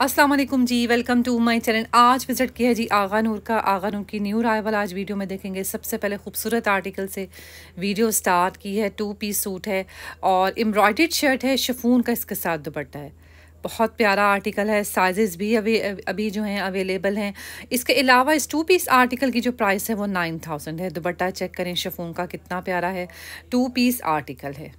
अस्सलाम वालेकुम जी वेलकम टू माय चैनल आज विज़िट किया है जी आगा नूर का। आगा नूर की न्यू राइवल आज वीडियो में देखेंगे। सबसे पहले खूबसूरत आर्टिकल से वीडियो स्टार्ट की है। टू पीस सूट है और एम्ब्रॉयड शर्ट है। शफून का इसके साथ दुपट्टा है। बहुत प्यारा आर्टिकल है। साइजेस भी अभी अभी जो हैं अवेलेबल हैं। इसके अलावा इस टू पीस आर्टिकल की जो प्राइस है वो नाइन थाउज़ेंड है। दुपट्टा चेक करें शफून का कितना प्यारा है। टू पीस आर्टिकल है।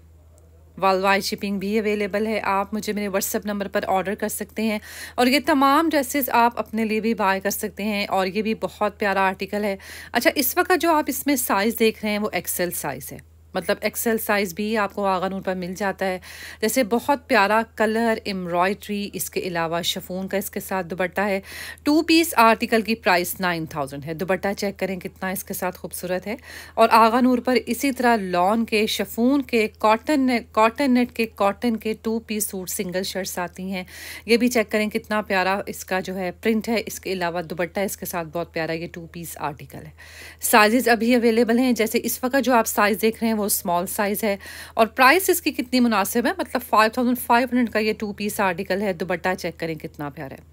वर्ल्ड वाइड शिपिंग भी अवेलेबल है। आप मुझे मेरे व्हाट्सअप नंबर पर ऑर्डर कर सकते हैं और ये तमाम ड्रेसेस आप अपने लिए भी बाय कर सकते हैं और ये भी बहुत प्यारा आर्टिकल है। अच्छा इस वक्त जो आप इसमें साइज़ देख रहे हैं वो एक्सेल साइज़ है। मतलब एक्सेल साइज़ भी आपको आगानूर पर मिल जाता है। जैसे बहुत प्यारा कलर एम्ब्रॉयड्री इसके अलावा शफून का इसके साथ दुबट्टा है। टू पीस आर्टिकल की प्राइस नाइन थाउज़ेंड है। दुबट्टा चेक करें कितना इसके साथ खूबसूरत है। और आगा नूर पर इसी तरह लॉन के शफून के कॉटन कॉटन नेट के कॉटन के two piece suit single shirts आती हैं। ये भी चेक करें कितना प्यारा इसका जो है प्रिंट है। इसके अलावा दुबट्टा इसके साथ बहुत प्यारा ये टू पीस आर्टिकल है। साइज़ अभी अवेलेबल हैं। जैसे इस वक्त जो आप साइज़ देख रहे हैं वो स्मॉल साइज़ है। और प्राइस इसकी कितनी मुनासिब है? मतलब फाइव थाउज़ेंड फाइव हंड्रेड का ये टू पीस आर्टिकल है। दुबट्टा चेक करें कितना प्यारा है।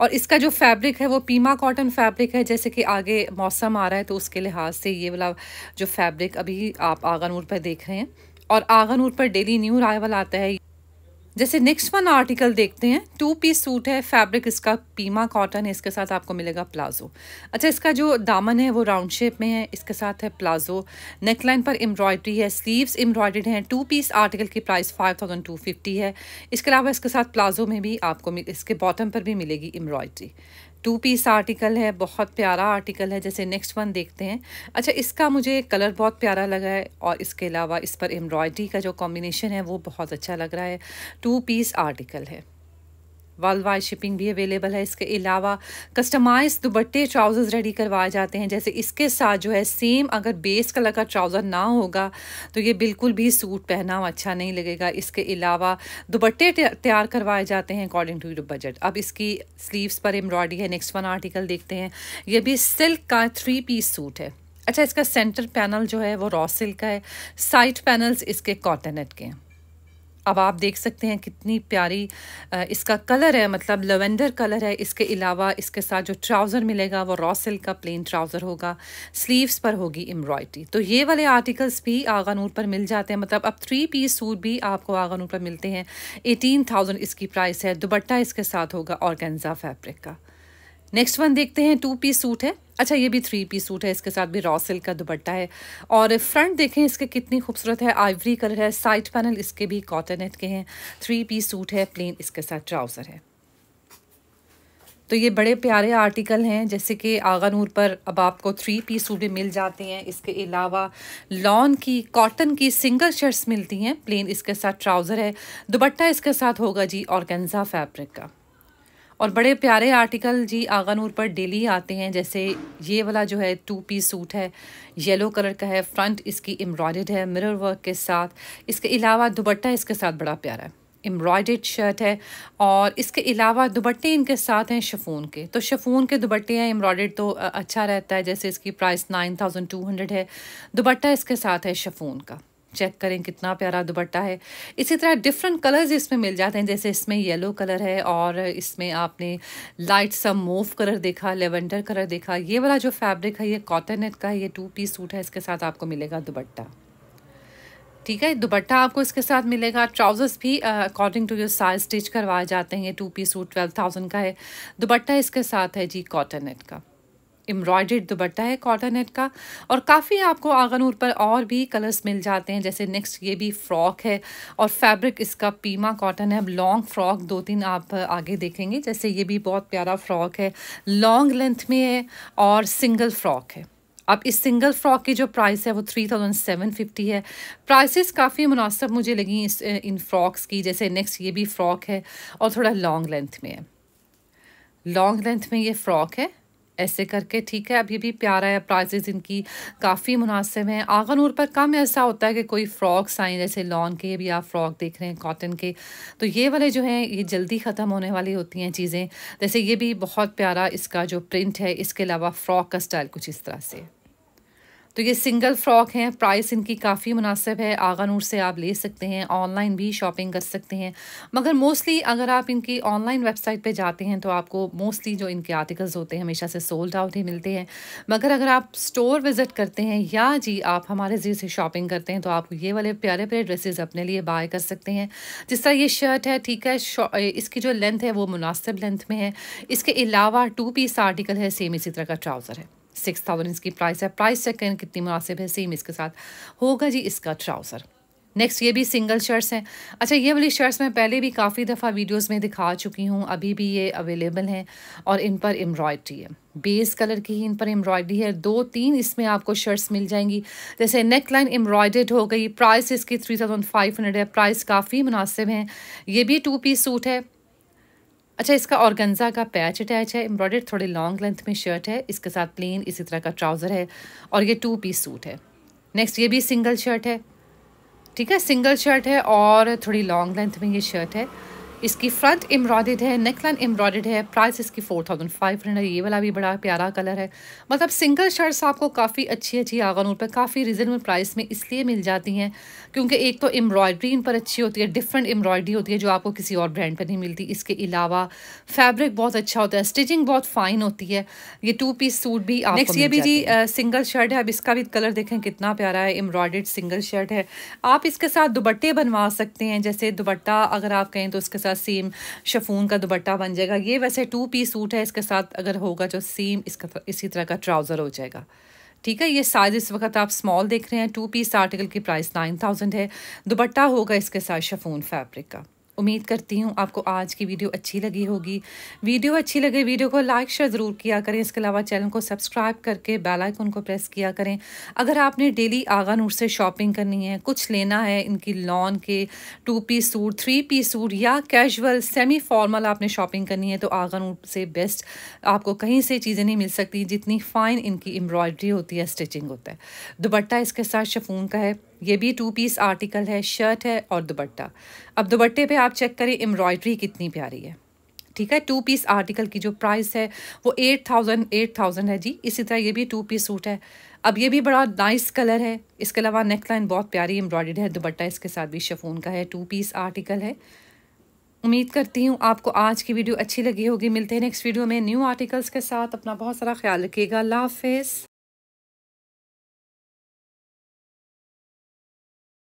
और इसका जो फैब्रिक है, वो पीमा कॉटन फैब्रिक है। जैसे कि आगे मौसम आ रहा है तो उसके लिहाज से ये वाला जो फैब्रिक अभी आप आगानूर पर देख रहे हैं। और आगानूर पर डेली न्यू रायवल आता है जैसे नेक्स्ट वन आर्टिकल देखते हैं। टू पीस सूट है फैब्रिक इसका पीमा कॉटन है, इसके साथ आपको मिलेगा प्लाजो अच्छा इसका जो दामन है, वो राउंड शेप में है, इसके साथ है प्लाजो नेकलाइन पर एम्ब्रॉयडरी है स्लीव्स एम्ब्रॉयडर्ड हैं। टू पीस आर्टिकल की price five thousand two fifty है। इसके अलावा इसके साथ प्लाजो में भी आपको इसके बॉटम पर भी मिलेगी एम्ब्रॉयडरी टू पीस आर्टिकल है, बहुत प्यारा आर्टिकल है, जैसे नेक्स्ट वन देखते हैं। अच्छा इसका मुझे कलर बहुत प्यारा लगा है, और इसके अलावा इस पर एम्ब्रॉयडरी का जो कॉम्बिनेशन है, वो बहुत अच्छा लग रहा है। टू पीस आर्टिकल है। वर्ल्ड वाइड शिपिंग भी अवेलेबल है। इसके अलावा कस्टमाइज दुबट्टे ट्राउज़र्स रेडी करवाए जाते हैं। जैसे इसके साथ जो है सेम अगर बेस कलर का ट्राउज़र ना होगा तो ये बिल्कुल भी सूट पहना अच्छा नहीं लगेगा। इसके अलावा दुबट्टे तैयार करवाए जाते हैं अकॉर्डिंग टू योर बजट अब इसकी स्लीव्स पर एम्ब्रॉयडरी है। नेक्स्ट वन आर्टिकल देखते हैं। ये भी सिल्क का थ्री पीस सूट है। अच्छा इसका सेंटर पैनल जो है वो रॉ सिल्क का है। साइड पैनल्स इसके कॉटनट के हैं। अब आप देख सकते हैं कितनी प्यारी इसका कलर है मतलब लेवेंडर कलर है। इसके अलावा इसके साथ जो ट्राउज़र मिलेगा, वो रॉ सिल्क का प्लेन ट्राउज़र होगा, स्लीव्स पर होगी एम्ब्रॉयडरी। तो ये वाले आर्टिकल्स भी आगानूर पर मिल जाते हैं मतलब अब थ्री पीस सूट भी आपको आगानूर पर मिलते हैं। एटीन थाउज़ेंड इसकी प्राइस है दुबट्टा इसके साथ होगा और फैब्रिक का। नेक्स्ट वन देखते हैं टू पीस सूट है। अच्छा ये भी थ्री पीस सूट है, इसके साथ भी रॉ सिल्क का दुपट्टा है। और फ्रंट देखें, इसके कितनी खूबसूरत है आइवरी कलर है साइड पैनल इसके भी कॉटन एट के हैं। थ्री पीस सूट है प्लेन इसके साथ ट्राउज़र है। तो ये बड़े प्यारे आर्टिकल हैं, जैसे कि आगा नूर पर अब आपको थ्री पीस सूट भी मिल जाते हैं। इसके अलावा लॉन की कॉटन की सिंगल शर्ट्स मिलती हैं प्लेन इसके साथ ट्राउज़र है। दुपट्टा इसके साथ होगा जी और फैब्रिक का। और बड़े प्यारे आर्टिकल जी आगा नूर पर डेली आते हैं, जैसे ये वाला जो है टू पीस सूट है येलो कलर का है फ्रंट इसकी एम्ब्रॉयड है मिरर वर्क के साथ। इसके अलावा दुबट्टा इसके साथ बड़ा प्यारा है एम्ब्रॉयड शर्ट है, और इसके अलावा दुबट्टे इनके साथ हैं शफून के। तो शफून के दुबट्टे हैं एम्ब्रॉयड तो अच्छा रहता है, जैसे इसकी price nine thousand two hundred है दुबट्टा इसके साथ है शफून का। चेक करें कितना प्यारा दुपट्टा है। इसी तरह डिफरेंट कलर्स इसमें मिल जाते हैं, जैसे इसमें येलो कलर है और इसमें आपने लाइट सा मूव कलर देखा लेवेंडर कलर देखा। ये वाला जो फैब्रिक है, ये कॉटन नेट का है, ये टू पीस सूट है, इसके साथ आपको मिलेगा दुपट्टा। ठीक है, दुपट्टा आपको इसके साथ मिलेगा। ट्राउजर्स भी according to your size stitch करवाए जाते हैं। ये two piece suit twelve thousand का है। दुपट्टा इसके साथ है जी कॉटन नेट का। एम्ब्रॉयड दुपट्टा है कॉटन नेट का और काफ़ी आपको आगनूर पर और भी कलर्स मिल जाते हैं। जैसे नेक्स्ट ये भी फ्रॉक है और फैब्रिक इसका पीमा कॉटन है। अब लॉन्ग फ्रॉक दो तीन आप आगे देखेंगे। जैसे ये भी बहुत प्यारा फ्रॉक है। लॉन्ग लेंथ में है और सिंगल फ्रॉक है। अब इस सिंगल फ्रॉक की जो प्राइस है वो थ्री थाउज़ेंड सेवन फिफ्टी है। प्राइसेस काफ़ी मुनासब मुझे लगी इस, इन फ्रॉक्स की। जैसे नेक्स्ट ये भी फ्रॉक है और थोड़ा लॉन्ग लेंथ में है। लॉन्ग लेंथ में ये फ़्रॉक है। ऐसे करके, ठीक है, अभी भी प्यारा है प्राइजेज इनकी काफ़ी मुनासिब हैं। आगनूर पर कम ऐसा होता है कि कोई फ्रॉक्स आए, जैसे लॉन के भी आप फ्रॉक देख रहे हैं कॉटन के। तो ये वाले जो हैं, ये जल्दी ख़त्म होने वाली होती हैं चीज़ें। जैसे ये भी बहुत प्यारा इसका जो प्रिंट है, इसके अलावा फ़्रॉक का स्टाइल कुछ इस तरह से। तो ये सिंगल फ्रॉक हैं, प्राइस इनकी काफ़ी मुनासिब है, आगा नूर से आप ले सकते हैं, ऑनलाइन भी शॉपिंग कर सकते हैं। मगर मोस्टली अगर आप इनकी ऑनलाइन वेबसाइट पे जाते हैं तो आपको मोस्टली जो इनके आर्टिकल्स होते हैं, हमेशा से सोल्ड आउट ही मिलते हैं। मगर अगर आप स्टोर विज़िट करते हैं, या जी आप हमारे जी से शॉपिंग करते हैं तो आप ये वाले प्यारे प्यारे ड्रेसेस अपने लिए बाय कर सकते हैं। जिस तरह ये शर्ट है, ठीक है इसकी जो लेंथ है, वो मुनासिब लेंथ में है। इसके अलावा टू पीस आर्टिकल है, सेम इसी तरह का ट्राउज़र है। सिक्स थाउज़ेंड इसकी प्राइस है। प्राइस चेक करें कितनी मुनासिब है सेम इसके साथ। होगा जी इसका ट्राउज़र नेक्स्ट ये भी सिंगल शर्ट्स हैं। अच्छा ये वाली शर्ट्स मैं पहले भी काफ़ी दफ़ा वीडियोस में दिखा चुकी हूँ। अभी भी ये अवेलेबल हैं और इन पर एम्ब्रॉयड्री है। बेस कलर की ही इन पर एम्ब्रॉयड्री है। दो तीन इसमें आपको शर्ट्स मिल जाएँगी। जैसे नेक लाइन एम्ब्रॉयडेड हो गई। प्राइस इसकी थ्री थाउज़ेंड फाइव हंड्रेड है। प्राइस काफ़ी मुनासिब है। ये भी टू पीस सूट है। अच्छा इसका ऑर्गेन्जा का पैच अटैच है एम्ब्रॉयडर थोड़े लॉन्ग लेंथ में शर्ट है, इसके साथ प्लेन इसी तरह का ट्राउज़र है और ये टू पीस सूट है। नेक्स्ट ये भी सिंगल शर्ट है, ठीक है? सिंगल शर्ट है और थोड़ी लॉन्ग लेंथ में ये शर्ट है। इसकी फ्रंट एम्ब्रॉयड है नेक लाइन एम्ब्रॉयड है प्राइस इसकी फोर थाउज़ेंड फाइव हंड्रेड ये वाला भी बड़ा प्यारा कलर है। मतलब सिंगल शर्ट्स आपको काफ़ी अच्छी अच्छी आगानूर पर काफ़ी रिजनेबल प्राइस में इसलिए मिल जाती हैं क्योंकि एक तो एम्ब्रॉयड्री इन पर अच्छी होती है डिफरेंट एम्ब्रॉयड्री होती है जो आपको किसी और ब्रांड पर नहीं मिलती। इसके अलावा फैब्रिक बहुत अच्छा होता है स्टिचिंग बहुत फाइन होती है ये टू पीस सूट भी नेक्स्ट ये भी जी सिंगल शर्ट है अब इसका भी कलर देखें कितना प्यारा है एम्ब्रॉयड सिंगल शर्ट है। आप इसके साथ दुबट्टे बनवा सकते हैं जैसे दुबट्टा अगर आप कहें तो उसके साथ सेम शफून का दुबट्टा बन जाएगा। ये वैसे टू पीस सूट है, इसके साथ अगर होगा जो सेम इसका इसी तरह का ट्राउज़र हो जाएगा। ठीक है, ये साइज़ इस वक्त आप स्मॉल देख रहे हैं टू पीस आर्टिकल की प्राइस नाइन थाउज़ेंड है। दुबट्टा होगा इसके साथ शफून फैब्रिक का। उम्मीद करती हूँ आपको आज की वीडियो अच्छी लगी होगी। वीडियो अच्छी लगे, वीडियो को लाइक शेयर ज़रूर किया करें। इसके अलावा चैनल को सब्सक्राइब करके बेल आइकन को प्रेस किया करें। अगर आपने डेली आगा नूर से शॉपिंग करनी है, कुछ लेना है, इनकी लॉन के two piece suit three piece suit या कैजुअल सेमी फॉर्मल आपने शॉपिंग करनी है तो आगा नूर से बेस्ट आपको कहीं से चीज़ें नहीं मिल सकती, जितनी फ़ाइन इनकी एम्ब्रॉयड्री होती है स्टिचिंग होता है। दुपट्टा इसके साथ शफून का है। ये भी टू पीस आर्टिकल है शर्ट है और दुबट्टा अब दुबट्टे पे आप चेक करें एम्ब्रॉयडरी कितनी प्यारी है। ठीक है टू पीस आर्टिकल की जो प्राइस है, वो एट थाउज़ेंड एट थाउज़ेंड है जी। इसी तरह ये भी टू पीस सूट है। अब ये भी बड़ा नाइस कलर है। इसके अलावा नेक लाइन बहुत प्यारी एम्ब्रॉयड है। दुबट्टा इसके साथ भी शफून का है टू पीस आर्टिकल है। उम्मीद करती हूँ आपको आज की वीडियो अच्छी लगी होगी। मिलते हैं नेक्स्ट वीडियो में न्यू आर्टिकल्स के साथ। अपना बहुत सारा ख्याल रखिएगा। अल्लाह हाफिज़।